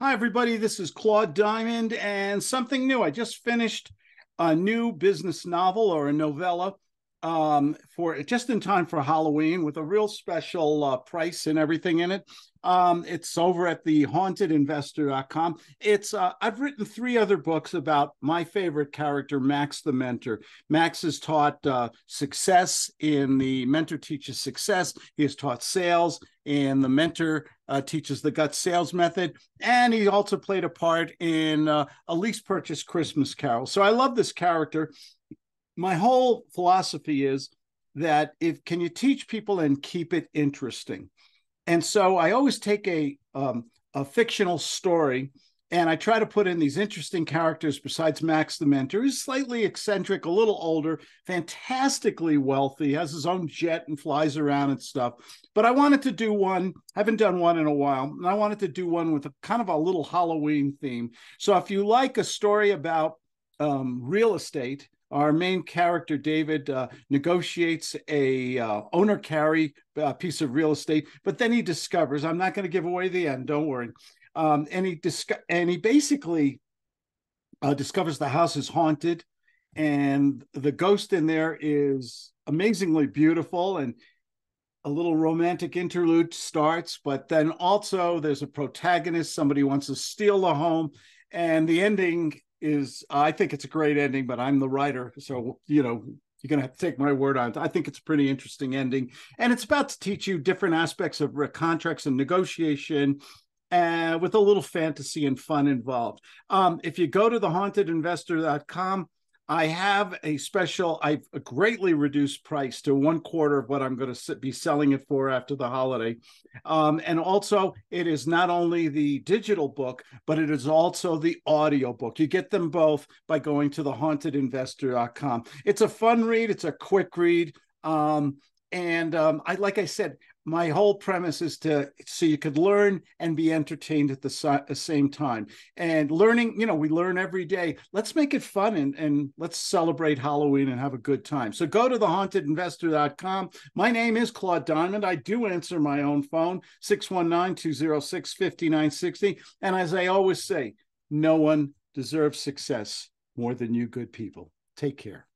Hi, everybody. This is Claude Diamond and something new. I just finished a new business novel or a novella um, for just in time for Halloween with a real special uh, price and everything in it. Um, it's over at the hauntedinvestor.com. It's uh, I've written three other books about my favorite character, Max the Mentor. Max has taught uh, success in the mentor teaches success. He has taught sales, and the mentor uh, teaches the GUTS sales method. And he also played a part in uh, a lease purchase Christmas Carol. So I love this character. My whole philosophy is that if can you teach people and keep it interesting and so I always take a um, a fictional story and I try to put in these interesting characters besides Max the Mentor. He's slightly eccentric, a little older, fantastically wealthy, has his own jet and flies around and stuff. But I wanted to do one, haven't done one in a while, and I wanted to do one with a kind of a little Halloween theme. So if you like a story about um, real estate, our main character david uh, negotiates a uh, owner carry uh, piece of real estate but then he discovers i'm not going to give away the end don't worry um, and he disco- and he basically uh, discovers the house is haunted and the ghost in there is amazingly beautiful and a little romantic interlude starts but then also there's a protagonist somebody wants to steal the home and the ending is I think it's a great ending, but I'm the writer, so you know you're going to have to take my word on it. I think it's a pretty interesting ending, and it's about to teach you different aspects of contracts and negotiation. Uh, with a little fantasy and fun involved. Um, if you go to thehauntedinvestor.com, I have a special, I've greatly reduced price to one quarter of what I'm going to be selling it for after the holiday. Um, and also, it is not only the digital book, but it is also the audio book. You get them both by going to thehauntedinvestor.com. It's a fun read, it's a quick read. Um, and um, I, like I said, my whole premise is to so you could learn and be entertained at the, the uh, same time. And learning you know we learn every day. Let's make it fun and, and let's celebrate halloween and have a good time. So go to thehauntedinvestor.com my name is claude diamond. I do answer my own phone 619-206-5960 and as i always say no one deserves success more than you good people. Take care